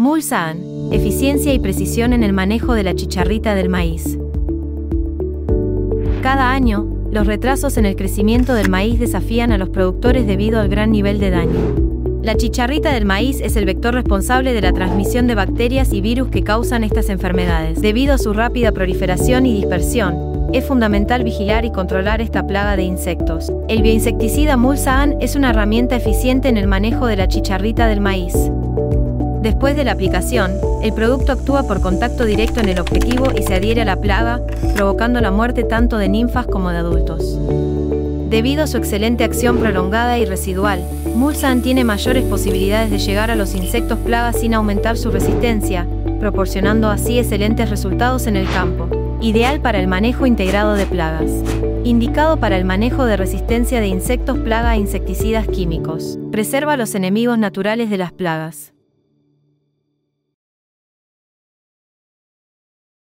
Mulsaan, eficiencia y precisión en el manejo de la chicharrita del maíz. Cada año, los retrasos en el crecimiento del maíz desafían a los productores debido al gran nivel de daño. La chicharrita del maíz es el vector responsable de la transmisión de bacterias y virus que causan estas enfermedades. Debido a su rápida proliferación y dispersión, es fundamental vigilar y controlar esta plaga de insectos. El bioinsecticida Mulsaan es una herramienta eficiente en el manejo de la chicharrita del maíz. Después de la aplicación, el producto actúa por contacto directo en el objetivo y se adhiere a la plaga, provocando la muerte tanto de ninfas como de adultos. Debido a su excelente acción prolongada y residual, Mulsan tiene mayores posibilidades de llegar a los insectos plagas sin aumentar su resistencia, proporcionando así excelentes resultados en el campo. Ideal para el manejo integrado de plagas. Indicado para el manejo de resistencia de insectos plaga e insecticidas químicos. Preserva los enemigos naturales de las plagas.